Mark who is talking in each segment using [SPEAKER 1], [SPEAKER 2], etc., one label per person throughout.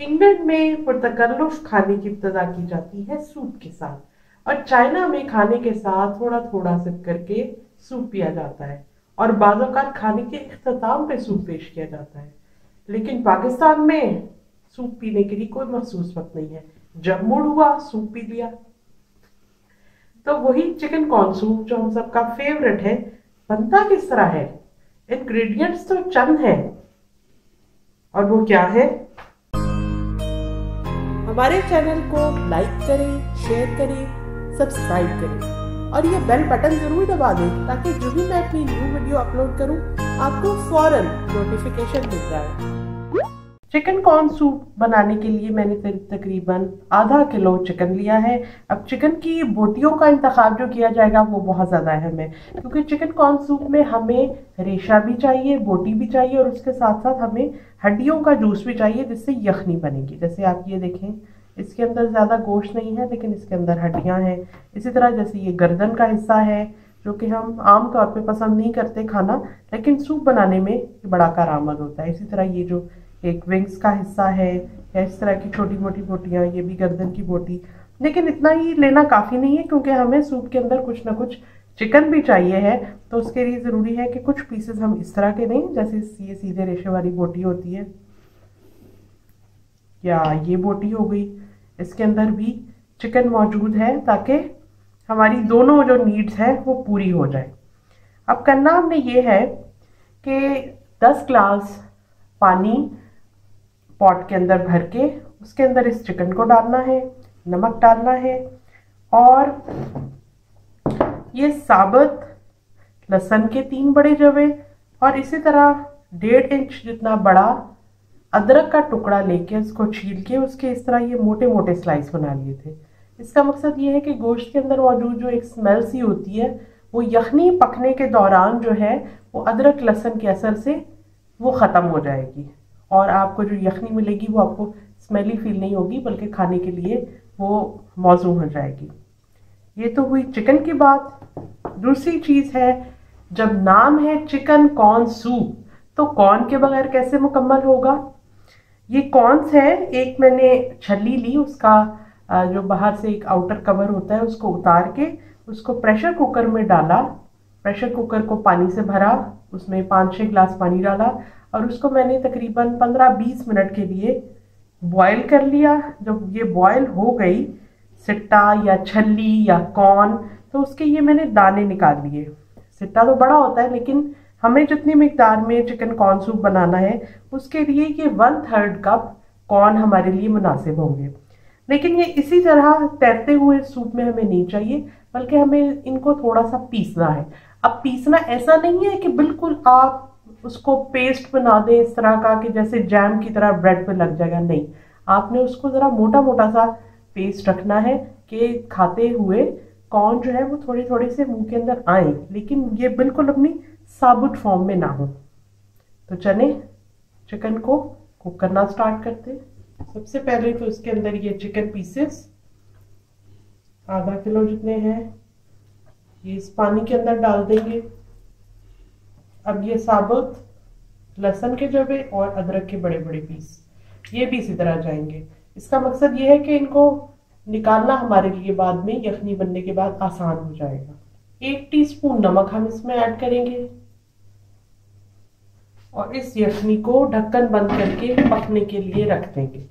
[SPEAKER 1] England में पुरतकल्लुफ खाने की इब्तदा की जाती है सूप के साथ। और चाइना में खाने के साथ थोड़ा थोड़ा सिप करके सूप पिया जाता है। और बाज़ात खाने के अख्ताम पे सूप पेश किया जाता है। लेकिन पाकिस्तान में सूप पीने के लिए कोई महसूस वक्त नहीं है। जब मूड हुआ सूप पी लिया। तो वही चिकन कॉर्न सूप जो हम सबका फेवरेट है, बनता किस तरह है? इंग्रेडिएंट्स तो चंद है। और वो क्या है? हमारे चैनल को लाइक करें, शेयर करें, सब्सक्राइब करें। और ये बेल बटन ज़रूर दबा दें ताकि जो भी मैं अपनी न्यू वीडियो अपलोड करूँ, आपको फ़ौरन नोटिफिकेशन मिल जाए। चिकन कॉर्न सूप बनाने के लिए मैंने तकरीबन आधा किलो चिकन लिया है। अब चिकन की बोटियों का इंतखब जो किया जाएगा, वो बहुत ज़्यादा अहम है। क्योंकि चिकन कॉर्न सूप में हमें रेशा भी चाहिए, बोटी भी चाहिए और उसके साथ साथ हमें हड्डियों का जूस भी चाहिए, जिससे यखनी बनेगी। जैसे आप ये देखें इसके अंदर ज़्यादा गोश्त नहीं है, लेकिन इसके अंदर हड्डियाँ हैं। इसी तरह जैसे ये गर्दन का हिस्सा है, जो कि हम आम तौर पे पसंद नहीं करते खाना, लेकिन सूप बनाने में बड़ा कारामद होता है। इसी तरह ये जो एक विंग्स का हिस्सा है, या इस तरह की छोटी मोटी बोटियाँ, ये भी गर्दन की बोटी। लेकिन इतना ही लेना काफ़ी नहीं है, क्योंकि हमें सूप के अंदर कुछ ना कुछ चिकन भी चाहिए है तो उसके लिए ज़रूरी है कि कुछ पीसेस हम इस तरह के नहीं जैसे ये सीधे रेशे वाली बोटी होती है। या ये बोटी हो गई इसके अंदर भी चिकन मौजूद है ताकि हमारी दोनों जो नीड्स हैं वो पूरी हो जाए। अब करना हमने ये है कि 10 ग्लास पानी पॉट के अंदर भर के उसके अंदर इस चिकन को डालना है, नमक डालना है और ये साबुत लहसन के तीन बड़े जवे और इसी तरह डेढ़ इंच जितना बड़ा अदरक का टुकड़ा लेके उसको छील के उसके इस तरह ये मोटे मोटे स्लाइस बना लिए थे। इसका मकसद ये है कि गोश्त के अंदर मौजूद जो एक स्मेल सी होती है, वो यखनी पकने के दौरान जो है, वो अदरक लहसन के असर से वो ख़त्म हो जाएगी। और आपको जो यखनी मिलेगी, वो आपको स्मेली फील नहीं होगी, बल्कि खाने के लिए वो मौजू हो जाएगी। ये तो हुई चिकन की बात। दूसरी चीज़ है, जब नाम है चिकन कॉर्न सूप तो कॉर्न के बगैर कैसे मुकम्मल होगा? ये कॉन्स है? एक मैंने छली ली, उसका जो बाहर से एक आउटर कवर होता है, उसको उतार के उसको प्रेशर कुकर में डाला। प्रेशर कुकर को पानी से भरा, उसमें पाँच छः गिलास पानी डाला और उसको मैंने तकरीबन पंद्रह बीस मिनट के लिए बॉयल कर लिया। जब ये बॉयल हो गई, सिट्टा या छली या कॉर्न तो उसके ये मैंने दाने निकाल लिए। सिट्टा तो बड़ा होता है, लेकिन हमें जितनी मकदार में चिकन कॉर्न सूप बनाना है, उसके लिए ये वन थर्ड कप कॉर्न हमारे लिए मुनासिब होंगे। लेकिन ये इसी तरह तैरते हुए सूप में हमें नहीं चाहिए, बल्कि हमें इनको थोड़ा सा पीसना है। अब पीसना ऐसा नहीं है कि बिल्कुल आप उसको पेस्ट बना दें इस तरह का कि जैसे जैम की तरह ब्रेड पे लग जाएगा। नहीं, आपने उसको ज़रा मोटा मोटा सा पेस्ट रखना है कि खाते हुए कॉर्न जो है वो थोड़े थोड़े से मुँह के अंदर आए। लेकिन ये बिल्कुल अपनी साबुत फॉर्म में ना हो। तो चने चिकन को कुक करना स्टार्ट करते सबसे पहले तो इसके अंदर ये चिकन पीसेस आधा किलो जितने हैं, ये इस पानी के अंदर डाल देंगे। अब ये साबुत, लहसुन के जबे और अदरक के बड़े बड़े पीस ये भी इसी तरह जाएँगे। इसका मकसद ये है कि इनको निकालना हमारे लिए बाद में, यखनी बनने के बाद आसान हो जाएगा। एक टीस्पून नमक हम इसमें ऐड करेंगे। और इस यखनी को ढक्कन बंद करके पकने के लिए रख देंगे।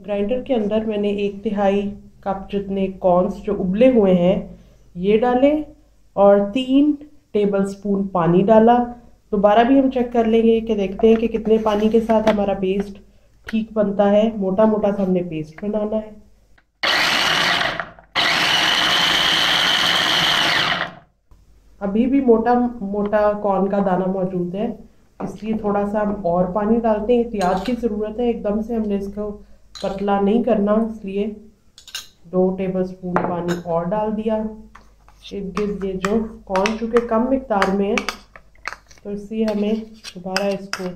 [SPEAKER 1] ग्राइंडर के अंदर मैंने एक तिहाई कप जितने कॉर्न्स जो उबले हुए हैं, ये डाले और तीन टेबल स्पून पानी डाला। दोबारा भी हम चेक कर लेंगे कि देखते हैं कि कितने पानी के साथ हमारा पेस्ट ठीक बनता है। मोटा मोटा सा हमने पेस्ट बनाना है। अभी भी मोटा मोटा कॉर्न का दाना मौजूद है। इसलिए थोड़ा सा हम और पानी डालते हैं। एहतियात की ज़रूरत है, एकदम से हमने इसको पतला नहीं करना, इसलिए दो टेबल स्पून पानी और डाल दिया। ये जो कॉर्न चूँकि कम मकदार में है तो इसलिए हमें दोबारा इसको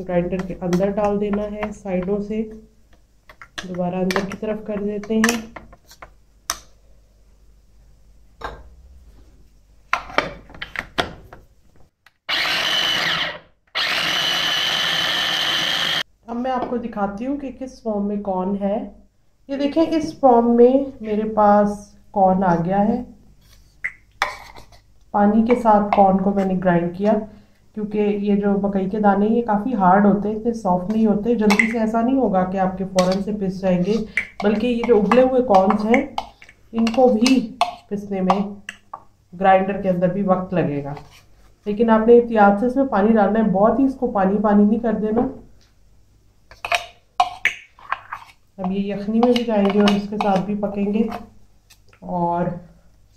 [SPEAKER 1] ग्राइंडर के अंदर डाल देना है। साइडों से दोबारा अंदर की तरफ़ कर देते हैं मैं आपको दिखाती हूँ कि किस फॉर्म में कौन है। ये देखें, इस फॉर्म में मेरे पास कॉर्न आ गया है। पानी के साथ कॉर्न को मैंने ग्राइंड किया, क्योंकि ये जो मकई के दाने ये काफ़ी हार्ड होते हैं, इतने सॉफ्ट नहीं होते। जल्दी से ऐसा नहीं होगा कि आपके फ़ौरन से पिस जाएँगे, बल्कि ये जो उबले हुए कॉर्नस हैं, इनको भी पिसने में ग्राइंडर के अंदर भी वक्त लगेगा। लेकिन आपने एहतियात से इसमें पानी डालना है, बहुत ही इसको पानी पानी नहीं कर देना। अब ये यखनी में भी जाएँगे और इसके साथ भी पकेंगे और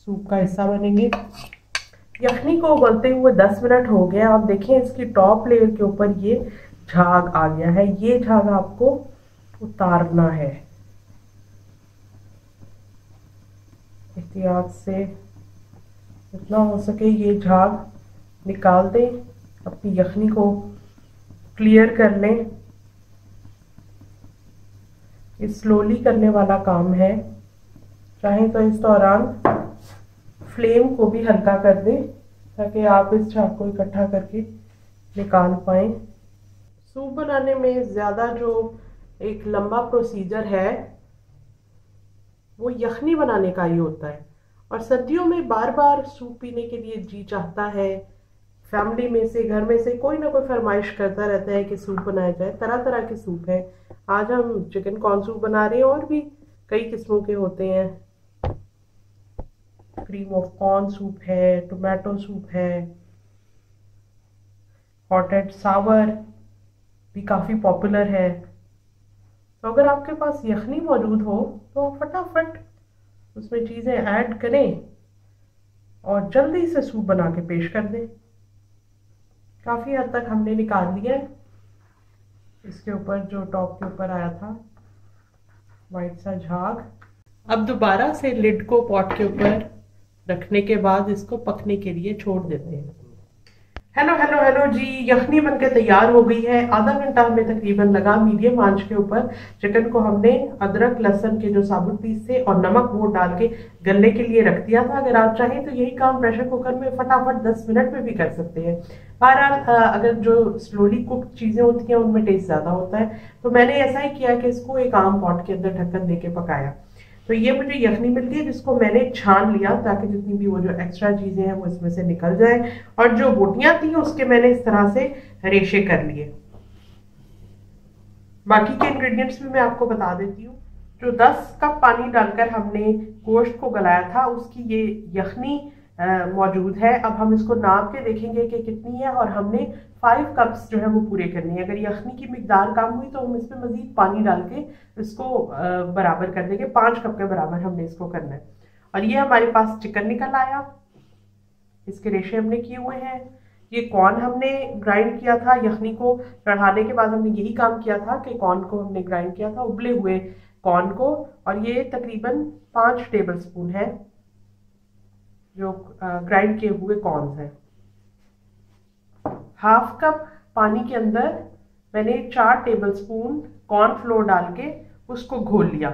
[SPEAKER 1] सूप का हिस्सा बनेंगे। यखनी को उबलते हुए 10 मिनट हो गए। आप देखें इसकी टॉप लेयर के ऊपर ये झाग आ गया है। ये झाग आपको उतारना है। एहतियात से जितना हो सके ये झाग निकाल दें। अपनी यखनी को क्लियर कर लें। स्लोली करने वाला काम है। चाहे तो इस दौरान फ्लेम को भी हल्का कर दें, ताकि आप इस झाग को इकट्ठा करके निकाल पाए। सूप बनाने में ज़्यादा जो एक लंबा प्रोसीजर है, वो यखनी बनाने का ही होता है। और सर्दियों में बार बार सूप पीने के लिए जी चाहता है फैमिली में से, घर में से कोई ना कोई फरमाइश करता रहता है कि सूप बनाया जाए। तरह तरह के सूप हैं। आज हम चिकन कॉर्न सूप बना रहे हैं और भी कई किस्मों के होते हैं। क्रीम ऑफ़ कॉर्न सूप है टोमेटो सूप है हॉट एंड सावर भी काफ़ी पॉपुलर है। तो अगर आपके पास यखनी मौजूद हो तो फटाफट उसमें चीज़ें ऐड करें और जल्दी से सूप बना के पेश कर दें। काफ़ी हद तक हमने निकाल दिया है। इसके ऊपर जो टॉप के ऊपर आया था वाइट सा झाग। अब दोबारा से लिड को पॉट के ऊपर रखने के बाद इसको पकने के लिए छोड़ देते हैं। हेलो हेलो हेलो जी। यखनी बनकर तैयार हो गई है। आधा घंटा हमें तकरीबन लगा मीडियम आँच के ऊपर। चिकन को हमने अदरक, लहसन के जो साबुत पीस थे और नमक, वो डाल के गलने के लिए रख दिया था। अगर आप चाहें तो यही काम प्रेशर कुकर में फटाफट 10 मिनट में भी कर सकते हैं। बहरहाल अगर जो स्लोली कुक चीज़ें होती हैं, उनमें टेस्ट ज़्यादा होता है। तो मैंने ऐसा ही किया कि इसको एक आम पॉट के अंदर ढक्कन दे के पकाया। तो ये मुझे यखनी मिलती है जिसको मैंने छान लिया ताकि जितनी भी वो जो एक्स्ट्रा चीज़ें हैं वो इसमें से निकल जाए और जो बोटियाँ थी उसके मैंने इस तरह से रेशे कर लिए। बाकी के इंग्रेडिएंट्स भी मैं आपको बता देती हूँ। जो 10 कप पानी डालकर हमने गोश्त को गलाया था, उसकी ये यखनी मौजूद है। अब हम इसको नाप के देखेंगे कि कितनी है और हमने फाइव कप्स जो है वो पूरे करने हैं। अगर यखनी की मकदार कम हुई तो हम इसमें मज़ीद पानी डाल के इसको बराबर कर देंगे। पाँच कप के बराबर हमने इसको करना है। और ये हमारे पास चिकन निकल आया। इसके रेशे हमने किए हुए हैं। ये कॉर्न हमने ग्राइंड किया था। यखनी को चढ़ाने के बाद हमने यही काम किया था कि कॉर्न को हमने ग्राइंड किया था। उबले हुए कॉर्न को। और ये तकरीबन पाँच टेबल स्पून है। जो ग्राइंड किए हुए कॉर्नस हैं। हाफ़ कप पानी के अंदर मैंने चार टेबल स्पून कॉर्न फ्लोर डाल के उसको घोल लिया।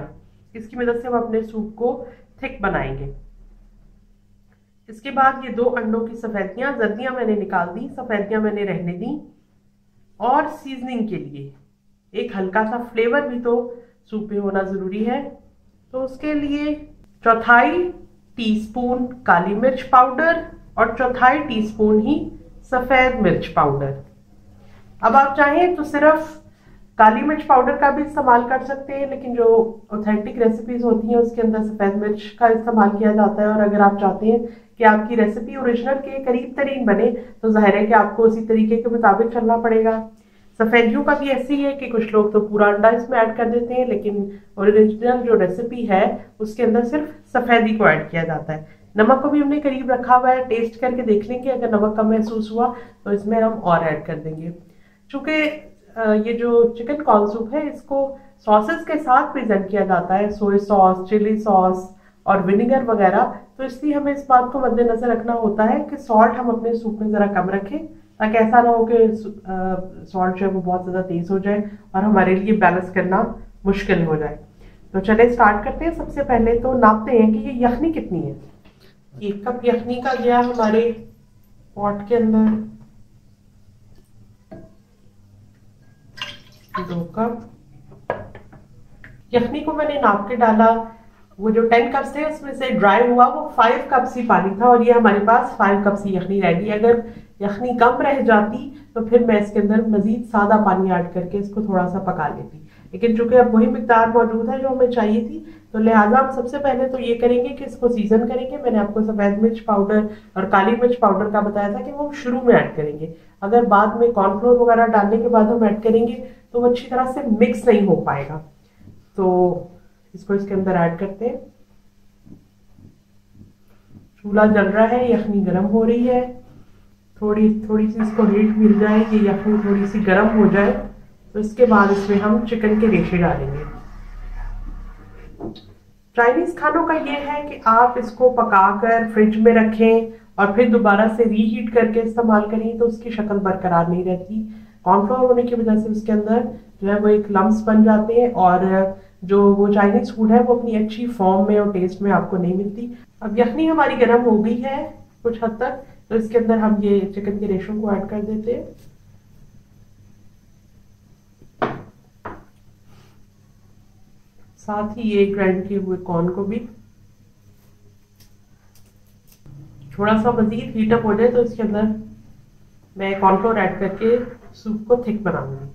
[SPEAKER 1] इसकी मदद से हम अपने सूप को थिक बनाएँगे। इसके बाद ये दो अंडों की सफेदियाँ, जर्दियाँ मैंने निकाल दी, सफेदियाँ मैंने रहने दी। और सीजनिंग के लिए एक हल्का सा फ्लेवर भी तो सूप में होना ज़रूरी है। तो उसके लिए चौथाई टीस्पून काली मिर्च पाउडर और चौथाई टीस्पून ही सफ़ेद मिर्च पाउडर। अब आप चाहें तो सिर्फ़ काली मिर्च पाउडर का भी इस्तेमाल कर सकते हैं, लेकिन जो ऑथेंटिक रेसिपीज़ होती हैं, उसके अंदर सफ़ेद मिर्च का इस्तेमाल किया जाता है। और अगर आप चाहते हैं कि आपकी रेसिपी ओरिजिनल के करीब तरीन बने तो ज़ाहिर है कि आपको उसी तरीके के मुताबिक चलना पड़ेगा। सफ़ेदियों का भी ऐसे ही है कि कुछ लोग तो पूरा अंडा इसमें ऐड कर देते हैं, लेकिन ओरिजिनल जो रेसिपी है, उसके अंदर सिर्फ़ सफ़ेदी को ऐड किया जाता है। नमक को भी हमने करीब रखा हुआ है टेस्ट करके देख लेंगे, अगर नमक कम महसूस हुआ तो इसमें हम और ऐड कर देंगे। चूँकि ये जो चिकन कॉर्न सूप है, इसको सॉसेस के साथ प्रेजेंट किया जाता है सोया सॉस चिली सॉस और विनेगर वगैरह तो इसलिए हमें इस बात को मद्देनजर रखना होता है कि सॉल्ट हम अपने सूप में ज़रा कम रखें ताकि ऐसा ना हो कि सॉल्ट जो है वो बहुत ज़्यादा तेज़ हो जाए और हमारे लिए बैलेंस करना मुश्किल हो जाए। तो चले स्टार्ट करते हैं। सबसे पहले तो नापते हैं कि ये यखनी कितनी है? एक कप यखनी का गया हमारे पॉट के अंदर। दो कप। यखनी को मैंने नाप के डाला। वो जो टेन कप्स थे, उसमें से ड्राई हुआ, वो फाइव कप्स ही पानी था और ये हमारे पास फाइव कप्स ही यखनी रहेगी अगर यखनी कम रह जाती तो फिर मैं इसके अंदर मजीद सादा पानी ऐड करके इसको थोड़ा सा पका लेती। लेकिन चूँकि अब वही मकदार मौजूद है जो हमें चाहिए थी तो लिहाजा हम सबसे पहले तो ये करेंगे कि इसको सीज़न करेंगे। मैंने आपको सफ़ेद मिर्च पाउडर और काली मिर्च पाउडर का बताया था कि वो हम शुरू में ऐड करेंगे। अगर बाद में कॉर्नफ्लोर वगैरह डालने के बाद हम ऐड करेंगे तो वो अच्छी तरह से मिक्स नहीं हो पाएगा। तो इसको इसके अंदर ऐड करते हैं। चूल्हा जल रहा है, यखनी गर्म हो रही है। थोड़ी थोड़ी सी इसको हीट मिल जाए कि यखनी थोड़ी सी गर्म हो जाए तो इसके बाद इसमें हम चिकन के रेशे डालेंगे। चाइनीज़ खानों का ये है कि आप इसको पकाकर फ्रिज में रखें और फिर दोबारा से रीहीट करके इस्तेमाल करें तो उसकी शक्ल बरकरार नहीं रहती। कॉर्नफ्लोर होने की वजह से उसके अंदर जो है वो एक लम्स बन जाते हैं और जो वो चाइनीज़ फ़ूड है वो अपनी अच्छी फॉर्म में और टेस्ट में आपको नहीं मिलती। अब यखनी हमारी गर्म हो गई है कुछ हद तक। तो इसके अंदर हम ये चिकन के रेशों को ऐड कर देते हैं। साथ ही ये ग्राइंड किए हुए कॉर्न को भी। थोड़ा सा मजीद हीटअप हो जाए तो इसके अंदर मैं कॉर्नफ्लोर ऐड करके सूप को थिक बनाऊँगी।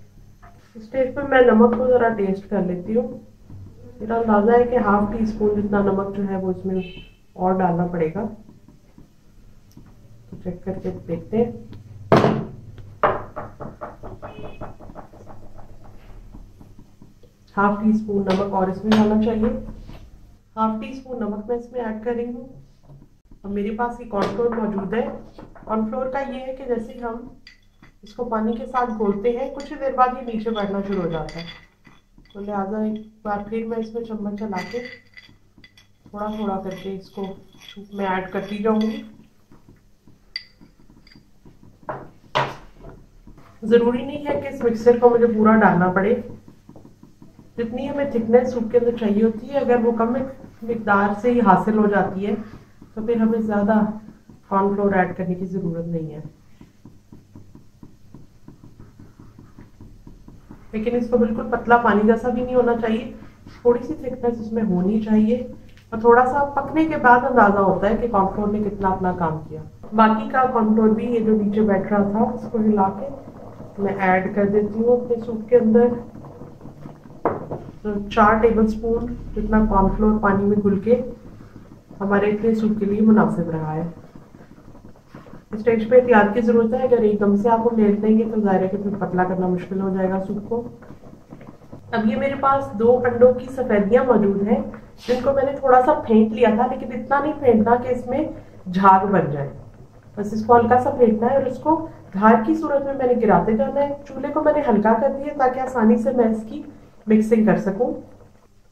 [SPEAKER 1] इस स्टेज पे मैं नमक को ज़रा टेस्ट कर लेती हूँ। मेरा अंदाज़ा है कि हाफ़ टी स्पून जितना नमक जो है वो इसमें और डालना पड़ेगा। चेक करके देखते हाफ़ टी स्पून नमक और इसमें डालना चाहिए। हाफ़ टी स्पून नमक मैं इसमें ऐड कर रही हूँ। अब मेरे पास ये कॉर्नफ्लोर मौजूद है। कॉर्नफ्लोर का ये है कि जैसे हम इसको पानी के साथ घोलते हैं, कुछ ही देर बाद ये नीचे बैठना शुरू हो जाता है। तो लिहाजा एक बार फिर मैं इसमें चम्मच चला के थोड़ा थोड़ा करके इसको में ऐड करती जाऊँगी। ज़रूरी नहीं है कि इस मिक्सर को मुझे पूरा डालना पड़े। जितनी हमें थिकनेस सूप के अंदर चाहिए होती है, अगर वो कम मकदार से ही हासिल हो जाती है तो फिर हमें ज़्यादा कॉर्नफ्लोर ऐड करने की ज़रूरत नहीं है। लेकिन इसको बिल्कुल पतला पानी जैसा भी नहीं होना चाहिए। थोड़ी सी थिकनेस इसमें होनी चाहिए। और थोड़ा सा पकने के बाद अंदाज़ा होता है कि कॉर्नफ्लोर ने कितना अपना काम किया। बाकी का कॉर्नफ्लोर भी ये जो नीचे बैठ रहा था, उसको हिला के मैं ऐड कर देती हूँ अपने सूप के अंदर। तो चार टेबल स्पून जितना कॉर्नफ्लोर पानी में घुल के हमारे इतने सूप के लिए मुनासिब रहा है। स्टेज पे एहतियात की ज़रूरत है। अगर एकदम से आप लेट देंगे तो ज़ाहिर है कि फिर पतला करना मुश्किल हो जाएगा सूप को। अब ये मेरे पास दो अंडों की सफ़ेदियाँ मौजूद हैं। जिनको मैंने थोड़ा सा फेंट लिया था, लेकिन इतना नहीं फेंटना कि इसमें झाग बन जाए। बस इसको हल्का सा फेंटना है और उसको धार की सूरत में मैंने गिराते जाना है। चूल्हे को मैंने हल्का कर दिया ताकि आसानी से मैं इसकी मिक्सिंग कर सकूँ।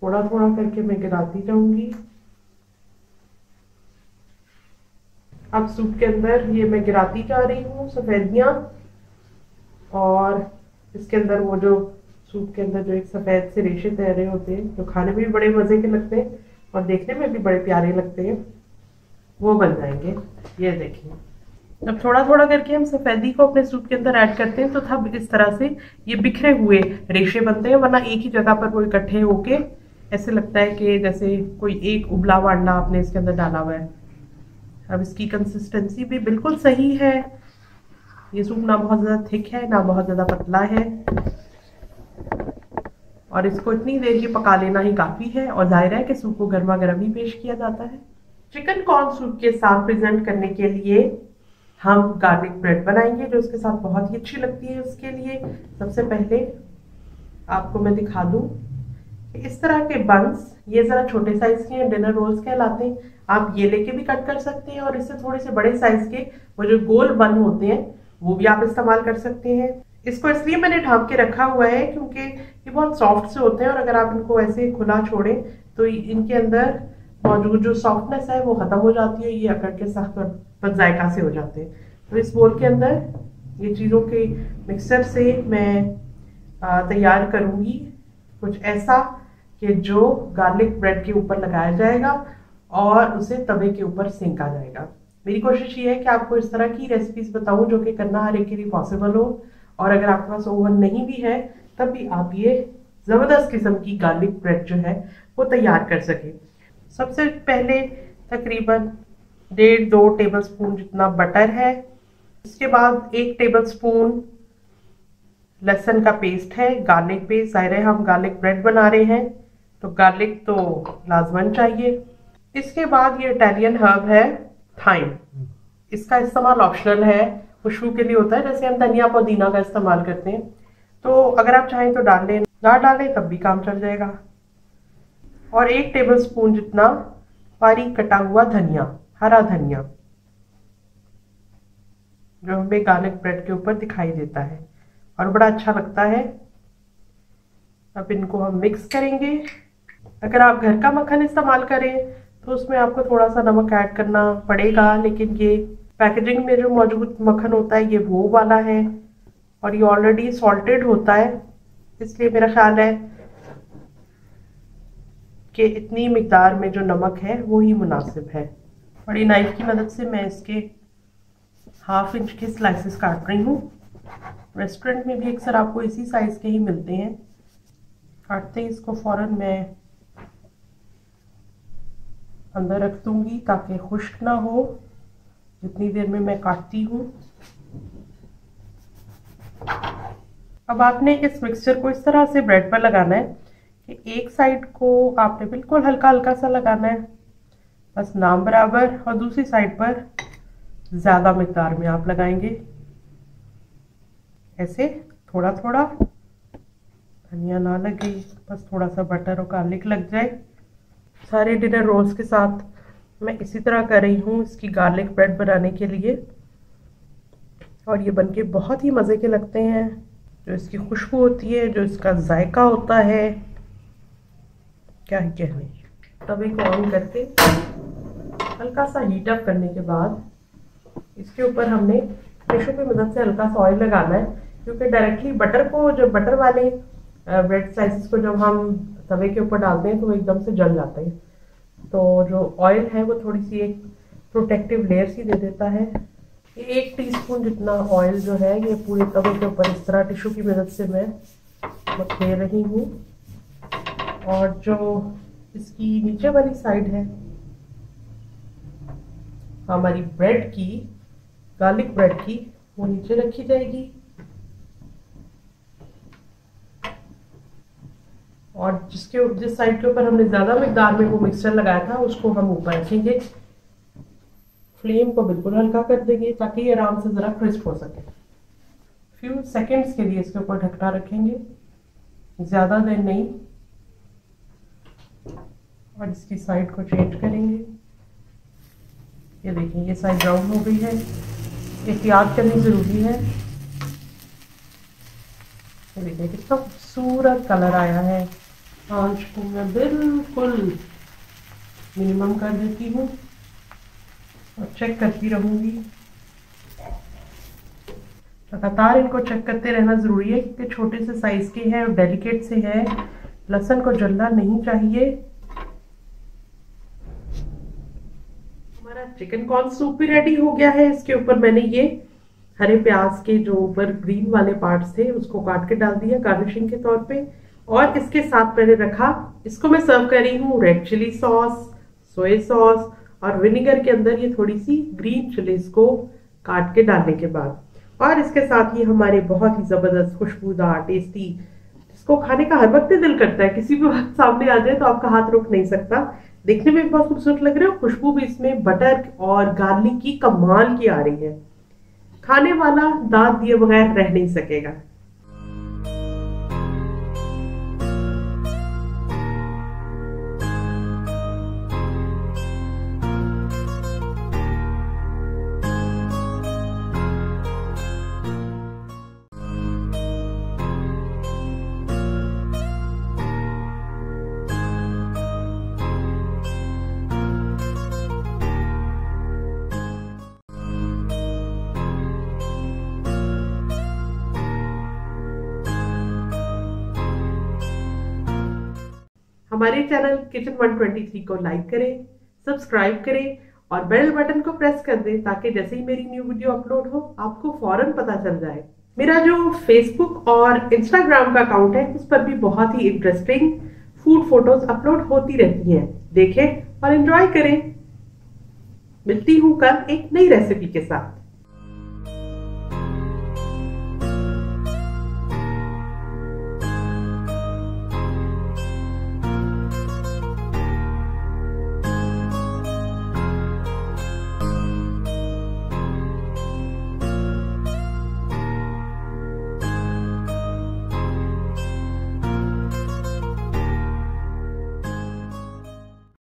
[SPEAKER 1] थोड़ा थोड़ा करके मैं गिराती जाऊँगी। अब सूप के अंदर ये मैं गिराती जा रही हूँ, सफ़ेदियाँ। और इसके अंदर वो जो सूप के अंदर जो एक सफ़ेद से रेशे तैरे होते हैं, जो खाने में भी बड़े मज़े के लगते हैं और देखने में भी बड़े प्यारे लगते हैं, वो बन जाएँगे। ये देखिए। अब थोड़ा थोड़ा करके हम सफ़ेदी को अपने सूप के अंदर ऐड करते हैं तो तब इस तरह से ये बिखरे हुए रेशे बनते हैं, वरना एक ही जगह पर वो इकट्ठे होके ऐसे लगता है कि जैसे कोई एक उबला हुआ अंडा आपने इसके अंदर डाला हुआ है। अब इसकी कंसिस्टेंसी भी बिल्कुल सही है। ये सूप ना बहुत ज़्यादा थिक है, ना बहुत ज़्यादा पतला है। और इसको इतनी देर ही पका लेना ही काफ़ी है, और ज़ाहिर है कि सूप को गर्मा गर्म ही पेश किया जाता है। चिकन कॉर्न सूप के साथ प्रेजेंट करने के लिए हम गार्लिक ब्रेड बनाएँगे, जो उसके साथ बहुत ही अच्छी लगती है उसके लिए। सबसे पहले आपको मैं दिखा दूँ इस तरह के बंस ये ज़रा छोटे साइज़ के हैं डिनर रोल्स कहलाते हैं। आप ये लेके भी कट कर सकते हैं और इससे थोड़े से बड़े साइज़ के वो जो गोल बन होते हैं, वो भी आप इस्तेमाल कर सकते हैं। इसको इसलिए मैंने ढांप के रखा हुआ है क्योंकि ये बहुत सॉफ्ट से होते हैं और अगर आप इनको ऐसे खुला छोड़ें तो इनके अंदर मौजूद जो सॉफ्टनेस है, वो ख़त्म हो जाती है, ये अकड़ के सख्त और जायका से हो जाते हैं। तो इस बोल के अंदर ये चीज़ों के मिक्सर से मैं तैयार करूँगी। कुछ ऐसा कि जो गार्लिक ब्रेड के ऊपर लगाया जाएगा और उसे तवे के ऊपर सेंका जाएगा। मेरी कोशिश ये है कि आपको इस तरह की रेसिपीज़ बताऊँ जो कि करना हर एक के लिए पॉसिबल हो और अगर आपके पास ओवन नहीं भी है, तब भी आप ये ज़बरदस्त किस्म की गार्लिक ब्रेड जो है वो तैयार कर सकें। सबसे पहले तकरीबन डेढ़ दो टेबल स्पून जितना बटर है। इसके बाद एक टेबल स्पून लहसुन का पेस्ट है गार्लिक पेस्ट ज़ाहिर है हम गार्लिक ब्रेड बना रहे हैं तो गार्लिक तो लाजमन चाहिए। इसके बाद ये इटालियन हर्ब है थाइम इसका इस्तेमाल ऑप्शनल है खुशबू के लिए होता है, जैसे हम धनिया पुदीना का इस्तेमाल करते हैं। तो अगर आप चाहें तो डाल लें ना डालें तब भी काम चल जाएगा। और एक टेबल स्पून जितना बारीक कटा हुआ धनिया। हरा धनिया। जो हमें गार्लिक ब्रेड के ऊपर दिखाई देता है। और बड़ा अच्छा लगता है। अब इनको हम मिक्स करेंगे। अगर आप घर का मक्खन इस्तेमाल करें तो उसमें आपको थोड़ा सा नमक ऐड करना पड़ेगा। लेकिन ये पैकेजिंग में जो मौजूद मक्खन होता है, ये वो वाला है। और ये ऑलरेडी सॉल्टेड होता है। इसलिए मेरा ख्याल है कि इतनी मकदार में जो नमक है, वो ही मुनासिब है। बड़ी नाइफ की मदद से मैं इसके हाफ़ इंच के स्लाइसेस काट रही हूँ। रेस्टोरेंट में भी अक्सर आपको इसी साइज़ के ही मिलते हैं। काटते ही इसको फ़ौरन मैं अंदर रख दूँगी ताकि खुश्क ना हो। जितनी देर में मैं काटती हूँ। अब आपने इस मिक्सचर को इस तरह से ब्रेड पर लगाना है कि एक साइड को आपने बिल्कुल हल्का हल्का सा लगाना है। बस नाम बराबर और दूसरी साइड पर ज़्यादा मकदार में आप लगाएँगे। ऐसे थोड़ा थोड़ा धनिया ना लगे, बस थोड़ा सा बटर और गार्लिक लग जाए। सारे डिनर रोल्स के साथ मैं इसी तरह कर रही हूँ इसकी गार्लिक ब्रेड बनाने के लिए। और ये बनके बहुत ही मज़े के लगते हैं। जो इसकी खुशबू होती है, जो इसका जायका होता है। क्या ही कहने। तवे को ऑन करके हल्का सा हीट अप करने के बाद इसके ऊपर हमने टिशू की मदद से हल्का सा ऑयल लगाना है, क्योंकि डायरेक्टली बटर को, जो बटर वाले ब्रेड स्लाइसिस को जब हम तवे के ऊपर डालते हैं तो वो एकदम से जल जाते हैं। तो जो ऑयल है, वो थोड़ी सी एक प्रोटेक्टिव लेयर सी दे देता है। एक टीस्पून जितना ऑयल जो है, ये पूरे तवे के ऊपर इस तरह टिशू की मदद से मैं दे रही हूँ। और जो इसकी नीचे वाली साइड है। हमारी ब्रेड की गार्लिक ब्रेड की, वो नीचे रखी जाएगी। और जिसके जिस साइड के ऊपर हमने ज़्यादा मकदार में वो मिक्सचर लगाया था, उसको हम ऊपर रखेंगे फ्लेम को बिल्कुल हल्का कर देंगे, ताकि ये आराम से ज़रा क्रिस्प हो सके। फ्यू सेकंड्स के लिए इसके ऊपर ढकना रखेंगे। ज़्यादा देर नहीं और इसकी साइड को चेंज करेंगे। ये देखिए, ये साइड ब्राउन हो गई है। एहतियात करनी ज़रूरी है। ये देखिए, कितना खूबसूरत कलर आया है। आँच को मैं बिल्कुल मिनिमम कर देती हूँ और चेक करती रहूँगी। लगातार इनको चेक करते रहना ज़रूरी है, क्योंकि छोटे से साइज़ के हैं और डेलिकेट से है। लहसन को जलना नहीं चाहिए। चिकन कॉर्न सूप भी रेडी हो गया है। इसके ऊपर मैंने ये हरे प्याज के जो ऊपर ग्रीन वाले पार्ट्स थे, उसको काट के डाल दिया गार्निशिंग के तौर पे। और इसके साथ मैंने रखा, इसको मैं सर्व कर रही हूँ red chilli sauce soya sauce और विनेगर के अंदर ये थोड़ी सी ग्रीन चिलीज को काट के डालने के बाद। और इसके साथ ही हमारे बहुत ही ज़बरदस्त, खुशबूदार टेस्टी इसको खाने का हर वक्त दिल करता है। किसी भी वक्त सामने आ जाए तो आपका हाथ रुक नहीं सकता। देखने में बहुत खूबसूरत लग रहा है खुशबू भी इसमें बटर और गार्लिक की कमाल की आ रही है। खाने वाला दांत दिए बगैर रह नहीं सकेगा। हमारे चैनल किचन 123 को लाइक करें सब्सक्राइब करें और बेल बटन को प्रेस कर दें ताकि जैसे ही मेरी न्यू वीडियो अपलोड हो, आपको फ़ौरन पता चल जाए। मेरा जो फेसबुक और इंस्टाग्राम का अकाउंट है, उस पर भी बहुत ही इंटरेस्टिंग फ़ूड फ़ोटोज़ अपलोड होती रहती हैं। देखें और एंजॉय करें। मिलती हूँ कल एक नई रेसिपी के साथ।